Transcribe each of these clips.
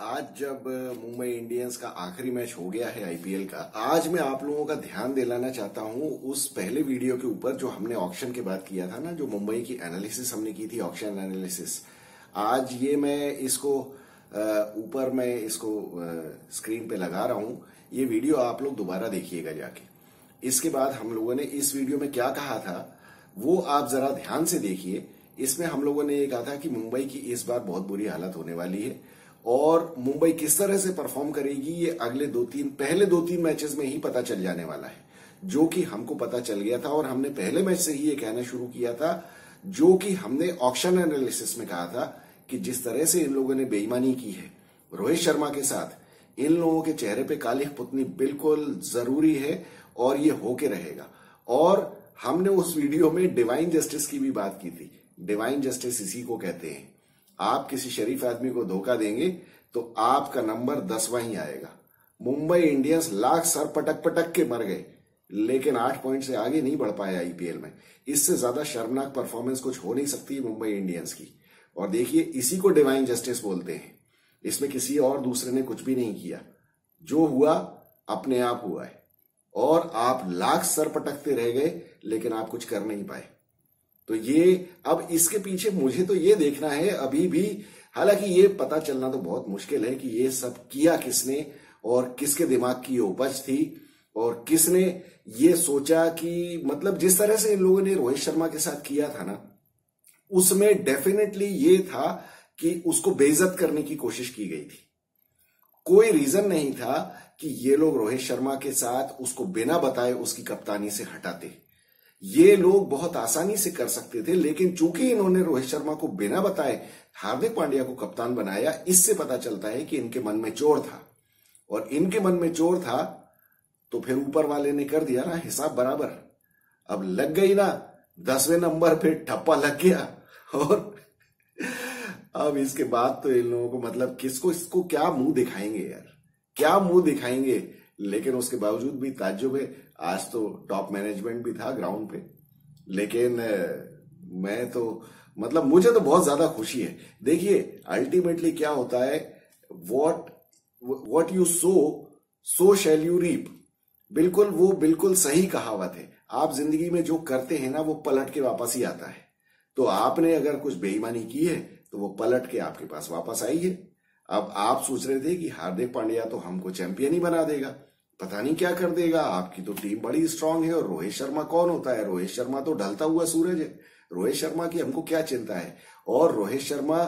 आज जब मुंबई इंडियंस का आखिरी मैच हो गया है आईपीएल का, आज मैं आप लोगों का ध्यान दिलाना चाहता हूँ उस पहले वीडियो के ऊपर जो हमने ऑक्शन के बाद किया था ना, जो मुंबई की एनालिसिस हमने की थी ऑक्शन एनालिसिस आज ये मैं इसको ऊपर मैं इसको स्क्रीन पे लगा रहा हूँ। ये वीडियो आप लोग दोबारा देखिएगा जाके। इसके बाद हम लोगों ने इस वीडियो में क्या कहा था, वो आप जरा ध्यान से देखिए। इसमें हम लोगों ने ये कहा था कि मुंबई की इस बार बहुत बुरी हालत होने वाली है। और मुंबई किस तरह से परफॉर्म करेगी, ये अगले दो तीन, पहले दो तीन मैचेस में ही पता चल जाने वाला है। जो कि हमको पता चल गया था और हमने पहले मैच से ही ये कहना शुरू किया था, जो कि हमने ऑप्शन एनालिसिस में कहा था कि जिस तरह से इन लोगों ने बेईमानी की है, रोहित शर्मा के साथ, इन लोगों के चेहरे पे काली पुतनी बिल्कुल ज़रूरी है और ये होके रहेगा। और हमने उस वीडियो में डिवाइन जस्टिस की भी बात की थी। डिवाइन जस्टिस इसी को कहते हैं। आप किसी शरीफ आदमी को धोखा देंगे तो आपका नंबर दसवा ही आएगा। मुंबई इंडियंस लाख सर पटक पटक के मर गए, लेकिन आठ पॉइंट से आगे नहीं बढ़ पाया आईपीएल में। इससे ज़्यादा शर्मनाक परफॉर्मेंस कुछ हो नहीं सकती मुंबई इंडियंस की। और देखिए, इसी को डिवाइन जस्टिस बोलते हैं। इसमें किसी और दूसरे ने कुछ भी नहीं किया। जो हुआ, अपने आप हुआ है। और आप लाख सर पटकते रह गए, लेकिन आप कुछ कर नहीं पाए। तो ये, अब इसके पीछे मुझे तो ये देखना है, अभी भी, हालाँकि ये पता चलना तो बहुत मुश्किल है कि ये सब किया किसने और किसके दिमाग की ये उपज थी और किसने ये सोचा कि मतलब जिस तरह से इन लोगों ने रोहित शर्मा के साथ किया था ना, उसमें डेफिनेटली ये था कि उसको बेइज्जत करने की कोशिश की गई थी। कोई रीजन नहीं था कि ये लोग रोहित शर्मा के साथ उसको बिना बताए उसकी कप्तानी से हटाते। ये लोग बहुत आसानी से कर सकते थे, लेकिन चूँकि इन्होंने रोहित शर्मा को बिना बताए हार्दिक पांड्या को कप्तान बनाया, इससे पता चलता है कि इनके मन में चोर था। और इनके मन में चोर था तो फिर ऊपर वाले ने कर दिया ना, हिसाब बराबर। अब लग गई ना, दसवें नंबर पे ठप्पा लग गया। और अब इसके बाद तो इन लोगों को मतलब किसको, इसको क्या मुँह दिखाएँगे यार? क्या मुँह दिखाएँगे? लेकिन उसके बावजूद भी ताज्जुब है। आज तो टॉप मैनेजमेंट भी था ग्राउंड पे, लेकिन मैं तो मतलब मुझे तो बहुत ज़्यादा खुशी है। देखिए अल्टीमेटली क्या होता है what what you so so shall you reap बिल्कुल, वो बिल्कुल सही कहावत है। आप ज़िंदगी में जो करते हैं ना, वो पलट के वापस ही आता है। तो आपने अगर कुछ बेईमानी की है तो वो पलट के आपके पास वापस आई है। अब आप सोच रहे थे कि हार्दिक पांड्या तो हमको चैंपियन ही बना देगा। पता नहीं क्या कर देगा। आपकी तो टीम बड़ी स्ट्रांग है और रोहित शर्मा कौन होता है? रोहित शर्मा तो ढलता हुआ सूरज है। रोहित शर्मा की हमको क्या चिंता है? और रोहित शर्मा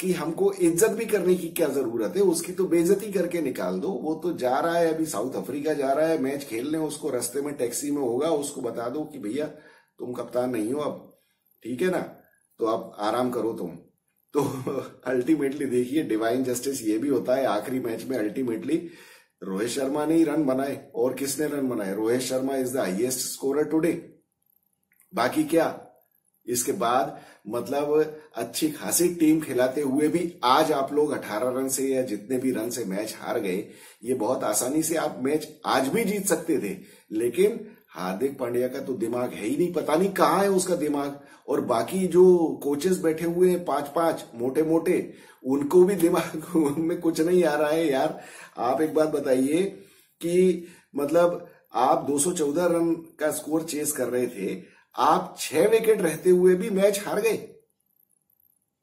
की हमको इज़्ज़त भी करने की क्या ज़रूरत है? उसकी तो बेजती करके निकाल दो। वो तो जा रहा है अभी साउथ अफ्रीका जा रहा है। मैच खेलने उसको रस्ते में टैक्सी में होगा। उसको बता दो कि भैया, तुम कप्तान नहीं हो अब। ठीक है ना? तो अब आराम करो तुम। तो अल्टीमेटली देखिए डिवाइन जस्टिस ये भी होता है। आखिरी मैच में अल्टीमेटली रोहित शर्मा ने ही रन बनाए। और किसने रन बनाए? Rohit Sharma is the highest scorer today बाकी क्या? इसके बाद मतलब अच्छी खासी टीम खिलाते हुए भी आज आप लोग 18 रन से या जितने भी रन से मैच हार गए, ये बहुत आसानी से आप मैच आज भी जीत सकते थे। लेकिन हार्दिक पांड्या का तो दिमाग है ही नहीं, पता नहीं कहाँ है उसका दिमाग। और बाकी जो कोचेस बैठे हुए हैं पाँच पाँच मोटे मोटे उनको भी दिमाग उनमें कुछ नहीं आ रहा है यार। आप एक बात बताइए कि मतलब आप 214 रन का स्कोर चेस कर रहे थे, आप छह विकेट रहते हुए भी मैच हार गए।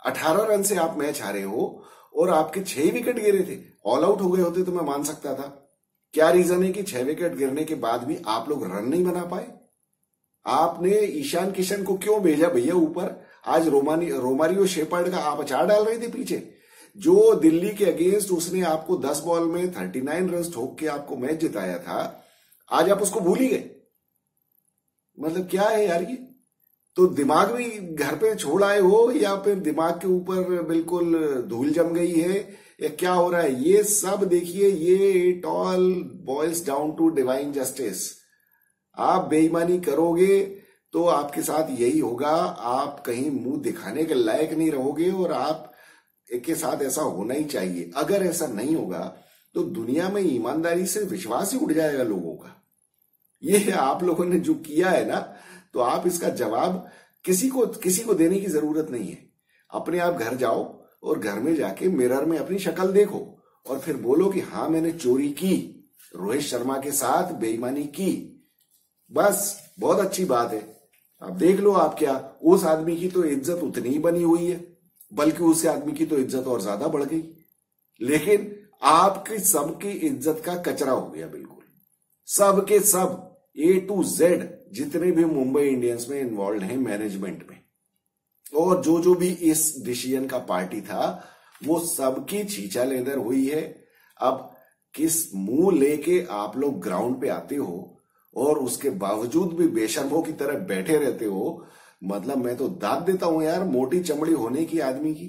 18 रन से आप मैच हारे हो, और आपके छह विकेट गिरे थे। ऑल आउट हो गए होते तो मैं मान सकता था। क्या रीजन है कि छह विकेट गिरने के बाद भी आप लोग रन नहीं बना पाए? आपने ईशान किशन को क्यों भेजा भैया ऊपर? आज रोमानी, रोमारियो शेपर्ड का आप अचार डाल रहे थे पीछे। जो दिल्ली के अगेंस्ट उसने आपको 10 बॉल में 39 रन ठोक के आपको मैच जिताया था, आज आप उसको भूल ही गए। मतलब क्या है यार ये? तो दिमाग भी घर पे छोड़ आए हो या फिर दिमाग के ऊपर बिल्कुल धूल जम गई है या क्या हो रहा है? ये सब देखिए, ये it all boils down to divine justice आप बेईमानी करोगे तो आपके साथ यही होगा। आप कहीं मुँह दिखाने के लायक नहीं रहोगे और आप के साथ ऐसा होना ही चाहिए। अगर ऐसा नहीं होगा तो दुनिया में ईमानदारी से विश्वास ही उठ जाएगा लोगों का। ये आप लोगों ने जो किया है ना तो आप इसका जवाब किसी को किसी को देने की ज़रूरत नहीं है। अपने आप घर जाओ और घर में जाके मिरर में अपनी शक्ल देखो और फिर बोलो कि हाँ मैंने चोरी की, रोहित शर्मा के साथ बेईमानी की। बस, बहुत अच्छी बात है। अब देख लो आप क्या, उस आदमी की तो इज़्ज़त उतनी ही बनी हुई है, बल्कि उस आदमी की तो इज़्ज़त और ज़्यादा बढ़ गई। लेकिन आपकी, सबकी इज़्ज़त का कचरा हो गया बिल्कुल। सबके सब ए टू जेड जितने भी मुंबई इंडियंस में इन्वॉल्व हैं मैनेजमेंट में, और जो जो भी इस डिसीज़न का पार्टी था, वो सबकी छीचा लेदर हुई है। अब किस मुँह लेके आप लोग ग्राउंड पे आते हो, और उसके बावजूद भी बेशर्मों की तरह बैठे रहते हो मतलब मैं तो दाद देता हूँ यार मोटी चमड़ी होने की आदमी की।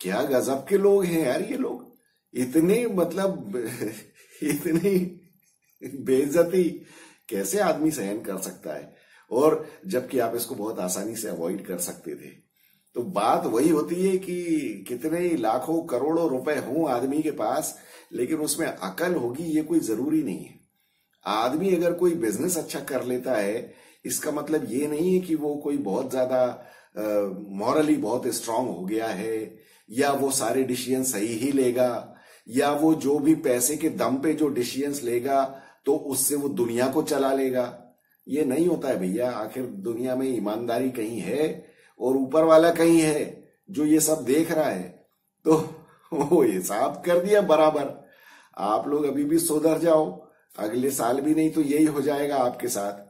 क्या गजब के लोग हैं यार ये लोग। इतने मतलब इतनी बेइज्जती कैसे आदमी सहन कर सकता है? और जबकि आप इसको बहुत आसानी से अवॉइड कर सकते थे। तो बात वही होती है कि कितने ही लाखों करोड़ों रुपए हों आदमी के पास, लेकिन उसमें अकल होगी ये कोई ज़रूरी नहीं है। आदमी अगर कोई बिज़नेस अच्छा कर लेता है, इसका मतलब ये नहीं है कि वो कोई बहुत ज़्यादा मॉरली बहुत स्ट्रांग हो गया है, या वो सारे डिसीज़न सही ही लेगा, या वो जो भी पैसे के दम पे जो डिसीज़न लेगा तो उससे वो दुनिया को चला लेगा। ये नहीं होता है भैया, आखिर दुनिया में ईमानदारी कहीं है और ऊपर वाला कहीं है जो ये सब देख रहा है तो वो हिसाब कर दिया बराबर। आप लोग अभी भी सुधर जाओ, अगले साल भी नहीं तो यही हो जाएगा आपके साथ।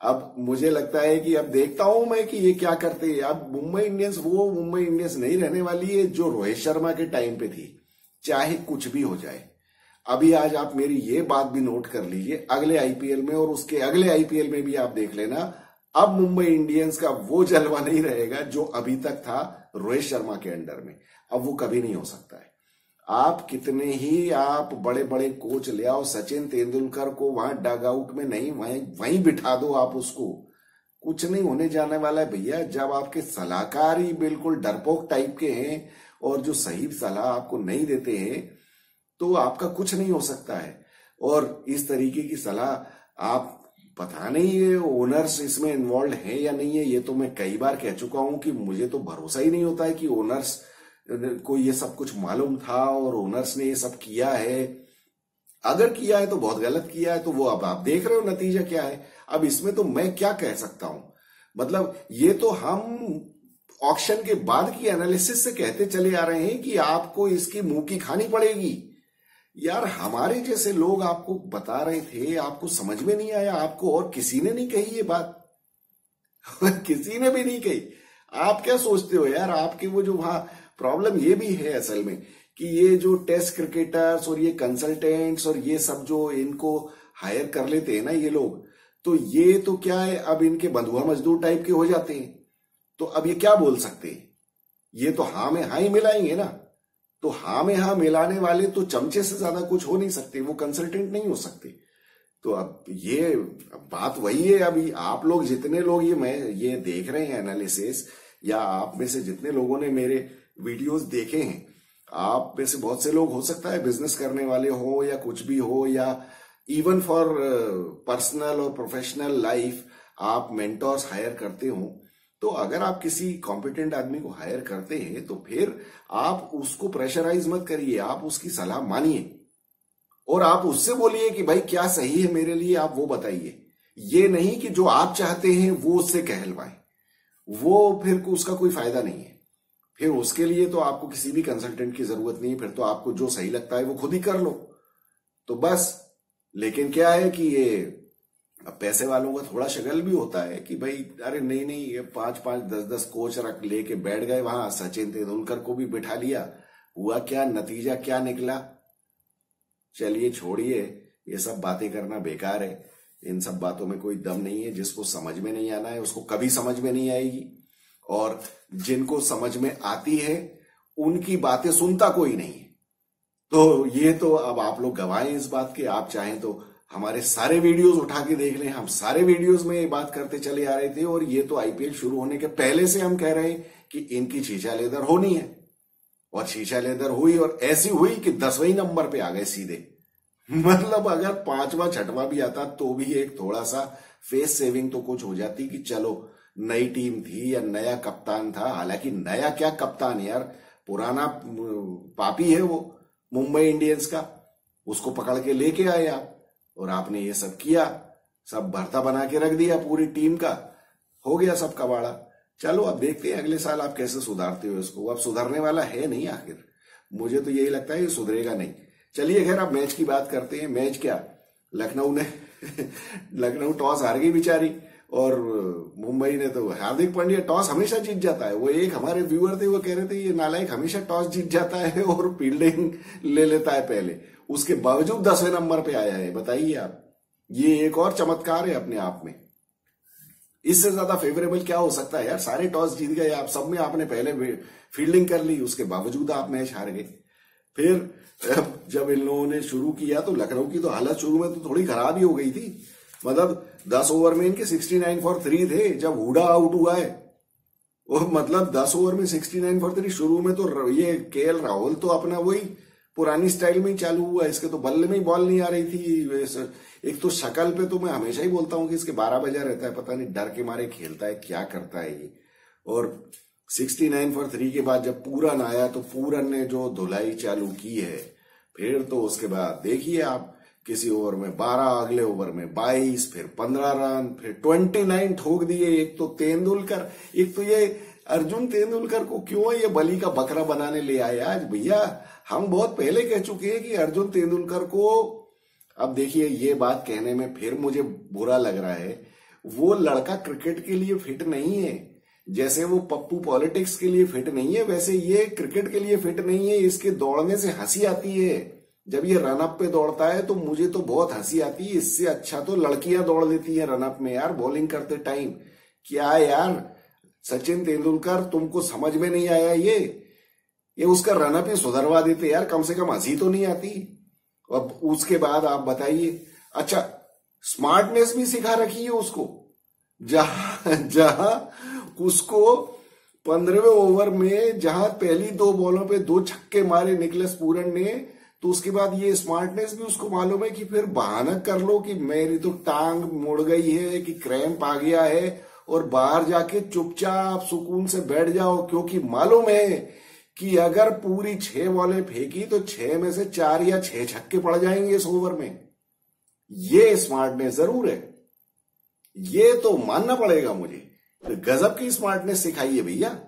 अब मुझे लगता है कि अब देखता हूँ मैं कि ये क्या करते हैं। अब मुंबई इंडियंस, वो मुंबई इंडियंस नहीं रहने वाली है जो रोहित शर्मा के टाइम पे थी, चाहे कुछ भी हो जाए। अभी आज आप मेरी ये बात भी नोट कर लीजिए, अगले आईपीएल में और उसके अगले आईपीएल में भी आप देख लेना। अब मुंबई इंडियंस का वो जलवा नहीं रहेगा जो अभी तक था रोहित शर्मा के अंडर में। अब वो कभी नहीं हो सकता है। आप कितने ही आप बड़े बड़े कोच ले आओ, सचिन तेंदुलकर को वहाँ डग आउट में नहीं, वहीं वहीं बिठा दो आप उसको। कुछ नहीं होने जाने वाला है भैया, जब आपके सलाहकार ही बिल्कुल डरपोक टाइप के हैं और जो सही सलाह आपको नहीं देते हैं तो आपका कुछ नहीं हो सकता है। और इस तरीके की सलाह आप पता नहीं है ओनर्स इसमें इन्वॉल्व है या नहीं है, ये तो मैं कई बार कह चुका हूँ कि मुझे तो भरोसा ही नहीं होता है कि ओनर्स को ये सब कुछ मालूम था और ओनर्स ने ये सब किया है। अगर किया है तो बहुत गलत किया है तो वो अब आप देख रहे हो नतीजा क्या है। अब इसमें तो मैं क्या कह सकता हूँ? मतलब ये तो हम ऑक्शन के बाद की एनालिसिस से कहते चले आ रहे हैं कि आपको इसकी मुँह की खानी पड़ेगी। यार, हमारे जैसे लोग आपको बता रहे थे, आपको समझ में नहीं आया, आपको और किसी ने नहीं कही ये बात? किसी ने भी नहीं कही। आप क्या सोचते हो यार, आपके वो जो वहाँ प्रॉब्लम ये भी है असल में कि ये जो टेस्ट क्रिकेटर्स और ये कंसल्टेंट्स और ये सब जो इनको हायर कर लेते हैं ना ये लोग तो ये तो क्या है, अब इनके बंधुआ मजदूर टाइप के हो जाते हैं। तो अब ये क्या बोल सकते हैं? ये तो हा में हा ही मिलाएँगे ना। तो हा में हा मिलाने वाले तो चमचे से ज़्यादा कुछ हो नहीं सकते, वो कंसल्टेंट नहीं हो सकते। तो अब ये बात वही है, अभी आप लोग जितने लोग ये मैं, ये देख रहे हैं एनालिसिस या आप में से जितने लोगों ने मेरे वीडियोस देखे हैं, आप में से बहुत से लोग हो सकता है बिज़नेस करने वाले हो, या कुछ भी हो, या इवन फॉर पर्सनल और प्रोफेशनल लाइफ आप मेंटोर्स हायर करते हो तो अगर आप किसी कॉम्पिटेंट आदमी को हायर करते हैं तो फिर आप उसको प्रेशराइज मत करिए, आप उसकी सलाह मानिए। और आप उससे बोलिए कि भाई, क्या सही है मेरे लिए, आप वो बताइए। ये नहीं कि जो आप चाहते हैं, वो उससे कहलवाए। वो फिर को उसका कोई फ़ायदा नहीं है। फिर उसके लिए तो आपको किसी भी कंसल्टेंट की ज़रूरत नहीं फिर तो आपको जो सही लगता है, वो खुद ही कर लो। तो बस, लेकिन क्या है कि ये अब पैसे वालों का थोड़ा शगल भी होता है कि भाई, अरे नहीं नहीं, ये पाँच पाँच, दस दस कोच रख लेके बैठ गए वहाँ, सचिन तेंदुलकर को भी बिठा लिया। हुआ क्या? नतीजा क्या निकला? चलिए छोड़िए, ये सब बातें करना बेकार है। इन सब बातों में कोई दम नहीं है, जिसको समझ में नहीं आना है, उसको कभी समझ में नहीं आएगी। और जिनको समझ में आती है, उनकी बातें सुनता कोई नहीं तो ये तो अब आप लोग गवाएँ इस बात के, आप चाहें तो हमारे सारे वीडियोस उठा के देख लें, हम सारे वीडियोस में ये बात करते चले आ रहे थे और ये तो आईपीएल शुरू होने के पहले से हम कह रहे हैं कि इनकी शीशा लेदर होनी है। और शीशा लेदर हुई और ऐसी हुई कि दसवें नंबर पे आ गए सीधे। मतलब अगर पांचवा, छठवा भी आता तो भी एक थोड़ा सा फेस सेविंग तो कुछ हो जाती कि चलो, नई टीम थी या नया कप्तान था। हालाँकि नया क्या कप्तान यार? पुराना पापी है वो, मुंबई इंडियंस का। उसको पकड़ के लेके आए आप। और आपने ये सब किया, सब भरता बना के रख दिया पूरी टीम का, हो गया सब कबाड़ा। चलो अब देखते हैं अगले साल आप कैसे सुधारते हो इसको। अब सुधरने वाला है नहीं आखिर। मुझे तो यही लगता है ये सुधरेगा नहीं। चलिए खैर आप मैच की बात करते हैं। मैच क्या? लखनऊ ने लखनऊ टॉस हार गई बेचारी। और मुंबई ने तो हार्दिक पांड्या टॉस हमेशा जीत जाता है। वो एक हमारे व्यूअर थे, वो कह रहे थे, ये नालायक हमेशा टॉस जीत जाता है और फील्डिंग ले लेता है पहले। उसके बावजूद दसवें नंबर पे आया है, बताइए आप। ये एक और चमत्कार है अपने आप में। इससे ज़्यादा फेवरेबल क्या हो सकता है यार? सारे टॉस जीत गए, आप सब में आपने पहले फील्डिंग कर ली, उसके बावजूद आप मैच हार गए। फिर, जब इन लोगों ने शुरू किया तो लखनऊ की तो हालत शुरू में तो थोड़ी खराब ही हो गई थी। मतलब दस ओवर में इनके सिक्सटी नाइन फॉर थ्री थे, जब हुडा आउट हुआ है। वो मतलब दस ओवर में सिक्सटी नाइन फॉर थ्री शुरू में तो ये के राहुल तो अपना वही पुरानी स्टाइल में ही चालू हुआ इसके तो बल्ले में ही बॉल नहीं आ रही थी। एक तो शक्ल पे तो मैं हमेशा ही बोलता हूँ कि इसके बारह बजा रहता है। पता नहीं, डर के मारे खेलता है, क्या करता है ये। और 69 फॉर थ्री के बाद जब पूरन आया तो पूरन ने जो धुलाई चालू की है, फिर तो उसके बाद देखिए आप किसी ओवर में 12 अगले ओवर में 22 फिर 15 रन, फिर 29 ठोक दिए एक तो तेंदुलकर। एक तो ये अर्जुन तेंदुलकर को क्यों ये बली का बकरा बनाने ले आए? आज भैया हम बहुत पहले कह चुके हैं कि अर्जुन तेंदुलकर को, अब देखिए ये बात कहने में फिर मुझे बुरा लग रहा है, वो लड़का क्रिकेट के लिए फिट नहीं है, जैसे वो पप्पू पॉलिटिक्स के लिए फिट नहीं है, वैसे ये क्रिकेट के लिए फिट नहीं है, इसके दौड़ने से हँसी आती है। जब ये रनअप पे दौड़ता है तो मुझे तो बहुत हँसी आती है, इससे अच्छा तो लड़कियाँ दौड़ देती है रनअप में, यार बॉलिंग करते टाइम। क्या यार, सचिन तेंदुलकर तुमको समझ में नहीं आया ये? ये उसका रनअप ही सुधरवा देते यार, कम से कम हँसी तो नहीं आती। अब उसके बाद आप बताइए। अच्छा स्मार्टनेस भी सिखा रखी है उसको। जहाँ जहाँ उसको पंद्रहवें ओवर में जहाँ पहली दो बॉलों पे दो छक्के मारे निकलस पूरन ने तो उसके बाद ये स्मार्टनेस भी उसको मालूम है कि फिर बहाना कर लो कि मेरी तो टांग मुड़ गई है, कि क्रैम्प आ गया है, और बाहर जाके चुपचाप सुकून से बैठ जाओ, क्योंकि मालूम है कि अगर पूरी छह बॉलें फेंकी तो छह में से चार या छह छक्के पड़ जाएँगे इस ओवर में। ये स्मार्टनेस ज़रूर है। ये तो मानना पड़ेगा मुझे। गजब की स्मार्टनेस सिखाई है भैया।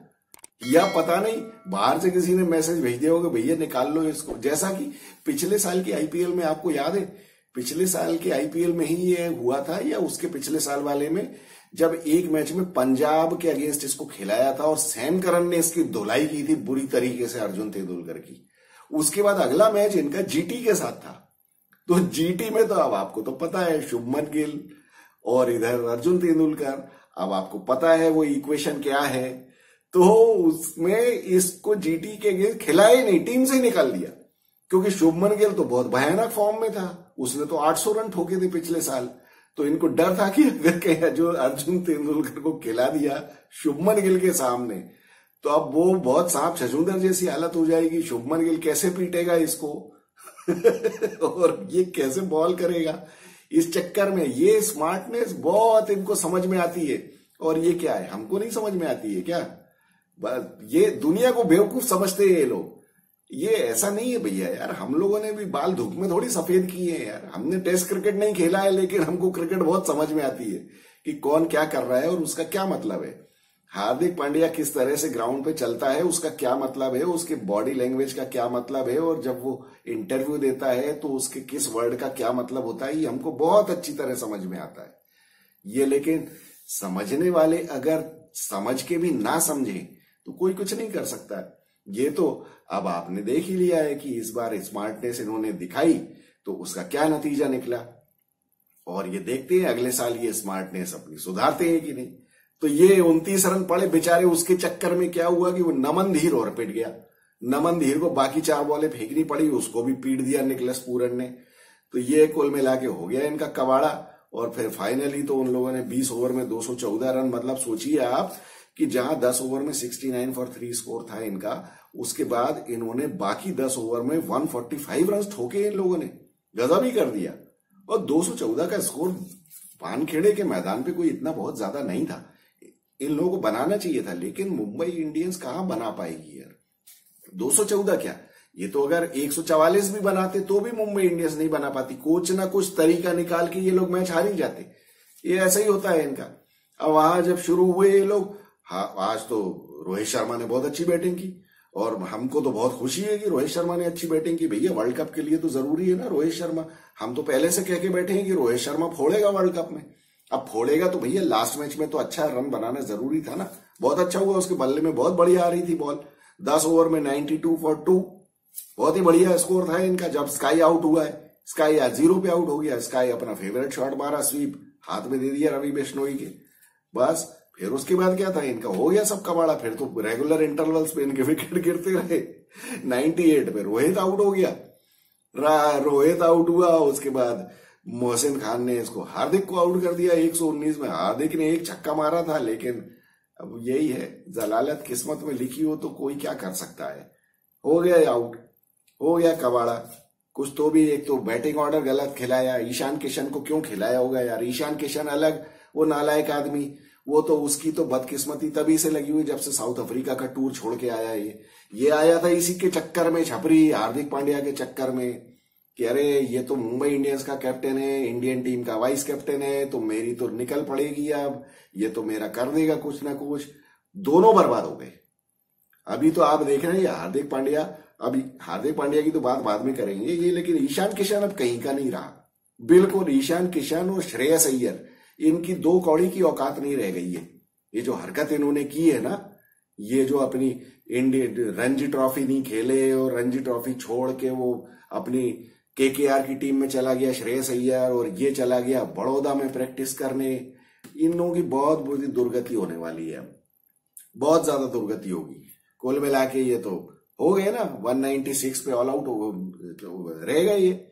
या पता नहीं, बाहर से किसी ने मैसेज भेज दिया होगा, भैया, निकाल लो इसको। जैसा कि पिछले साल की आईपीएल में आपको याद है पिछले साल के आईपीएल में ही ये हुआ था या उसके पिछले साल वाले में, जब एक मैच में पंजाब के अगेंस्ट इसको खिलाया था और सैम ने इसकी धुलाई की थी बुरी तरीके से अर्जुन तेंदुलकर की। उसके बाद अगला मैच इनका जीटी के साथ था। तो जीटी में तो अब आपको तो पता है, शुभमन गिल और इधर अर्जुन तेंदुलकर, अब आपको पता है वो इक्वेशन क्या है। तो उसमें इसको जीटी के अगेंस्ट खिलाए नहीं, टीम से निकाल दिया। क्योंकि शुभमन गिल तो बहुत भयानक फॉर्म में था। उसने तो 800 रन ठोके थे पिछले साल। तो इनको डर था कि अगर कहीं जो अर्जुन तेंदुलकर को खिला दिया, शुभमन गिल के सामने तो अब वो बहुत सांप छछूंदर जैसी हालत हो जाएगी। शुभमन गिल कैसे पीटेगा इसको? और ये कैसे बॉल करेगा? इस चक्कर में ये स्मार्टनेस बहुत इनको समझ में आती है। और ये क्या है? हमको नहीं समझ में आती है क्या? ये दुनिया को बेवकूफ़ समझते हैं ये लोग। ये ऐसा नहीं है भैया यार, हम लोगों ने भी बाल धूप में थोड़ी सफ़ेद किए हैं यार। हमने टेस्ट क्रिकेट नहीं खेला है, लेकिन हमको क्रिकेट बहुत समझ में आती है कि कौन क्या कर रहा है और उसका क्या मतलब है। हार्दिक पांड्या किस तरह से ग्राउंड पे चलता है, उसका क्या मतलब है, उसके बॉडी लैंग्वेज का क्या मतलब है, और जब वो इंटरव्यू देता है तो उसके किस वर्ड का क्या मतलब होता है, ये हमको बहुत अच्छी तरह समझ में आता है। ये लेकिन समझने वाले अगर समझ के भी ना समझे तो कोई कुछ नहीं कर सकता। ये तो अब आपने देख ही लिया है कि इस बार स्मार्टनेस इन्होंने दिखाई तो उसका क्या नतीजा निकला? और ये देखते हैं अगले साल ये स्मार्टनेस अपनी सुधारते हैं कि नहीं? तो ये उनतीस रन पड़े, बेचारे उसके चक्कर में क्या हुआ कि वो नमन धीर और पिट गया। नमन धीर को बाकी चार बॉले फेंकनी पड़ी, उसको भी पीट दिया निकलस पूरन ने। तो ये कुल मिला के हो गया इनका कबाड़ा और फिर फाइनली तो उन लोगों ने 20 ओवर में 214 रन मतलब सोचिए आप कि जहाँ 10 ओवर में 69 फॉर थ्री स्कोर था इनका, उसके बाद इन्होंने बाकी 10 ओवर में 145 रन ठोके इन लोगों ने। गजब ही कर दिया। और 214 का स्कोर पानखेड़े के मैदान पे कोई इतना बहुत ज़्यादा नहीं था। इन लोगों को बनाना चाहिए था, लेकिन मुंबई इंडियंस कहाँ बना पाएगी यार? 214 क्या? ये तो अगर 144 भी बनाते तो भी मुंबई इंडियंस नहीं बना पाती। कुछ ना कुछ तरीका निकाल के ये लोग मैच हार ही जाते। ये ऐसा ही होता है इनका। अब वहाँ जब शुरू हुए ये लोग हाँ आज तो रोहित शर्मा ने बहुत अच्छी बैटिंग की और हमको तो बहुत खुशी है कि रोहित शर्मा ने अच्छी बैटिंग की। भैया, वर्ल्ड कप के लिए तो ज़रूरी है ना रोहित शर्मा। हम तो पहले से कह के बैठे हैं कि रोहित शर्मा फोड़ेगा वर्ल्ड कप में। अब फोड़ेगा तो भैया लास्ट मैच में तो अच्छा रन बनाना ज़रूरी था ना। बहुत अच्छा हुआ, उसके बल्ले में बहुत बढ़िया आ रही थी बॉल दस ओवर में नाइनटी टू फॉर टू बहुत ही बढ़िया स्कोर था इनका। जब स्काई आउट हुआ है स्काई आज ज़ीरो पे आउट हो गया। स्काई अपना फेवरेट शॉट मारा स्वीप हाथ में दे दिया रवि बिश्नोई के। बस फिर उसके बाद क्या था? इनका हो गया सब कबाड़ा फिर तो रेगुलर इंटरवल्स पे इनके विकेट गिरते रहे। 98 पे रोहित आउट हो गया। रोहित आउट हुआ, उसके बाद मोहसिन खान ने इसको हार्दिक को आउट कर दिया 119 में। हार्दिक ने एक छक्का मारा था, लेकिन अब यही है, जलालत किस्मत में लिखी हो तो कोई क्या कर सकता है? हो गया आउट हो गया कबाड़ा। कुछ तो भी, एक तो बैटिंग ऑर्डर गलत खिलाया। ईशान किशन को क्यों खिलाया होगा यार? ईशान किशन अलग, वो नालायक आदमी। वो तो उसकी तो बदकिस्मती तभी से लगी हुई जब से साउथ अफ्रीका का टूर छोड़ के आया ये। ये आया था इसी के चक्कर में, छपरी, हार्दिक पांड्या के चक्कर में, कि अरे, ये तो मुंबई इंडियंस का कैप्टन है, इंडियन टीम का वाइस कैप्टन है तो मेरी तो निकल पड़ेगी अब, ये तो मेरा कर देगा कुछ ना कुछ। दोनों बर्बाद हो गए। अभी तो आप देख रहे हैं हार्दिक पांड्या, अभी हार्दिक पांड्या की तो बात बाद में करेंगे ये, लेकिन ईशान किशन अब कहीं का नहीं रहा। बिल्कुल ईशान किशन और श्रेयस अय्यर। इनकी दो कौड़ी की औकात नहीं रह गई है। ये जो हरकत इन्होंने की है ना, ये जो अपनी रणजी ट्रॉफी नहीं खेले और रणजी ट्रॉफी छोड़ के वो अपनी केकेआर की टीम में चला गया श्रेयस अय्यर और ये चला गया बड़ौदा में प्रैक्टिस करने, इन लोगों की बहुत बुरी दुर्गति होने वाली है बहुत ज़्यादा दुर्गति होगी। कुल मिला के ये तो हो गए ना 196 पे ऑल आउट हो रह गए ये।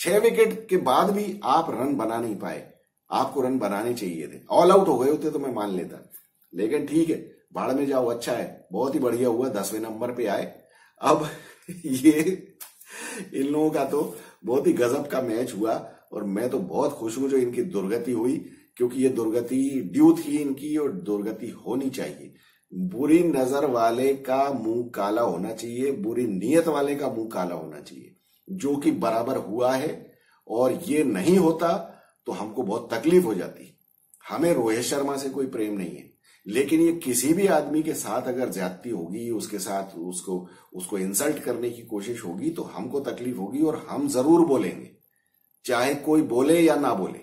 छह विकेट के बाद भी आप रन बना नहीं पाए। आपको रन बनाने चाहिए थे। ऑल आउट हो गए होते तो मैं मान लेता। लेकिन ठीक है भाड़ में जाओ अच्छा है। बहुत ही बढ़िया हुआ, दसवें नंबर पे आए। अब ये, इन लोगों का तो बहुत ही गजब का मैच हुआ और मैं तो बहुत खुश हूँ जो इनकी दुर्गति हुई, क्योंकि ये दुर्गति ड्यू थी इनकी और दुर्गति होनी चाहिए। बुरी नज़र वाले का मुँह काला होना चाहिए, बुरी नीयत वाले का मुँह काला होना चाहिए। जो कि बराबर हुआ है और ये नहीं होता तो हमको बहुत तकलीफ़ हो जाती। है हमें रोहित शर्मा से कोई प्रेम नहीं है। लेकिन ये किसी भी आदमी के साथ अगर ज्यादती होगी, उसके साथ उसको उसको इंसल्ट करने की कोशिश होगी तो हमको तकलीफ़ होगी और हम ज़रूर बोलेंगे। चाहे कोई बोले या ना बोले।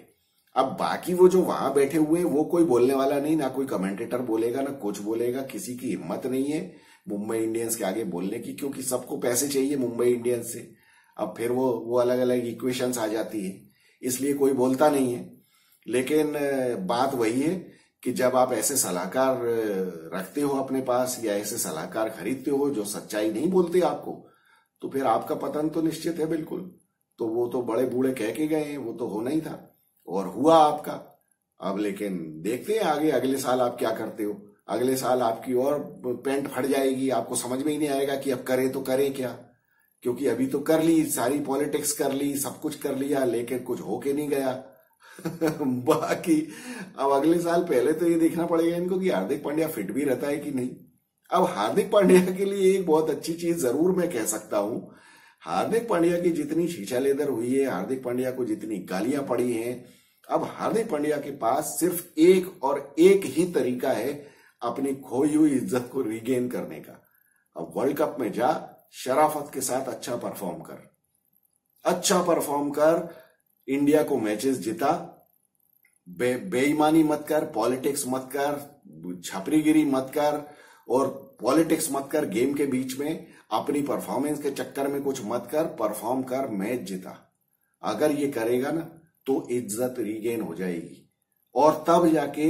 अब बाकी वो जो वहाँ बैठे हुए हैं, वो कोई बोलने वाला नहीं, ना कोई कमेंटेटर बोलेगा, ना कुछ बोलेगा, किसी की हिम्मत नहीं है मुंबई इंडियंस के आगे बोलने की, क्योंकि सबको पैसे चाहिए मुंबई इंडियंस से। अब फिर वो वो अलग अलग इक्वेशंस आ जाती है। इसलिए कोई बोलता नहीं है। लेकिन बात वही है कि जब आप ऐसे सलाहकार रखते हो अपने पास या ऐसे सलाहकार खरीदते हो जो सच्चाई नहीं बोलते आपको तो फिर आपका पतन तो निश्चित है बिल्कुल। तो वो तो बड़े बूढ़े कह के गए हैं, वो तो होना ही था। और हुआ आपका। अब लेकिन देखते हैं आगे, अगले साल आप क्या करते हो। अगले साल आपकी और पेंट फट जाएगी, आपको समझ में ही नहीं आएगा कि अब करें तो करें क्या। क्योंकि अभी तो कर ली, सारी पॉलिटिक्स कर ली, सब कुछ कर लिया, लेकिन कुछ होके नहीं गया। बाकी, अब अगले साल पहले तो ये देखना पड़ेगा इनको कि हार्दिक पांड्या फिट भी रहता है कि नहीं। अब हार्दिक पांड्या के लिए एक बहुत अच्छी चीज़ ज़रूर मैं कह सकता हूँ। हार्दिक पांड्या की जितनी शीशा लेदर हुई है, हार्दिक पांड्या को जितनी गालियाँ पड़ी हैं, अब हार्दिक पांड्या के पास सिर्फ़ एक और एक ही तरीका है अपनी खोई हुई इज़्ज़त को रिगेन करने का। अब वर्ल्ड कप में जा शराफत के साथ अच्छा परफॉर्म कर। अच्छा परफॉर्म कर इंडिया को मैचेस जिता। बे, बेईमानी मत कर पॉलिटिक्स मत कर छपरीगिरी मत कर और पॉलिटिक्स मत कर गेम के बीच में अपनी परफॉर्मेंस के चक्कर में कुछ मत कर परफॉर्म कर मैच जिता। अगर ये करेगा ना तो इज़्ज़त रीगेन हो जाएगी। और तब जाके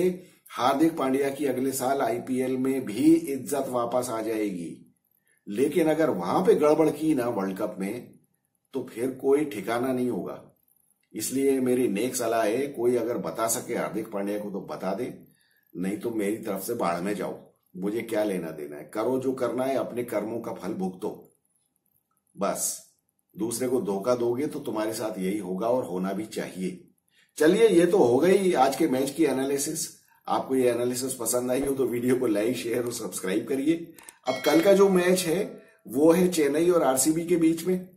हार्दिक पांड्या की अगले साल आईपीएल में भी इज़्ज़त वापस आ जाएगी। लेकिन अगर वहाँ पे गड़बड़ की ना वर्ल्ड कप में तो फिर कोई ठिकाना नहीं होगा। इसलिए मेरी नेक सलाह है, कोई अगर बता सके हार्दिक पांड्या को तो बता दे, नहीं तो मेरी तरफ़ से बाढ़ में जाओ। मुझे क्या लेना देना है? करो जो करना है, अपने कर्मों का फल भुगतो। बस, दूसरे को धोखा दोगे तो तुम्हारे साथ यही होगा और होना भी चाहिए। चलिए, ये तो हो गई आज के मैच की एनालिसिस आपको ये एनालिसिस पसंद आई हो तो वीडियो को लाइक शेयर और सब्सक्राइब करिए। अब कल का जो मैच है, वो है चेन्नई और आरसीबी के बीच में।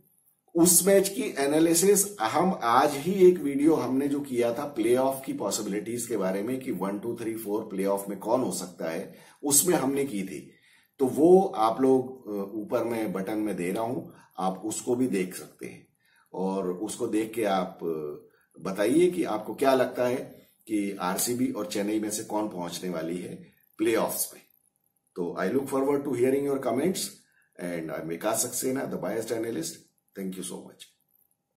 उस मैच की एनालिसिस हम आज ही एक वीडियो हमने जो किया था प्लेऑफ की पॉसिबिलिटीज के बारे में कि one two three four playoff में कौन हो सकता है, उसमें हमने की थी। तो वो आप लोग ऊपर में बटन में दे रहा हूँ, आप उसको भी देख सकते हैं। और उसको देख के आप बताइए कि आपको क्या लगता है। कि आरसीबी और चेन्नई में से कौन पहुँचने वाली है प्ले में। तो I look forward to hearing your comments and I Vikas Saxena the biased analyst thank you so much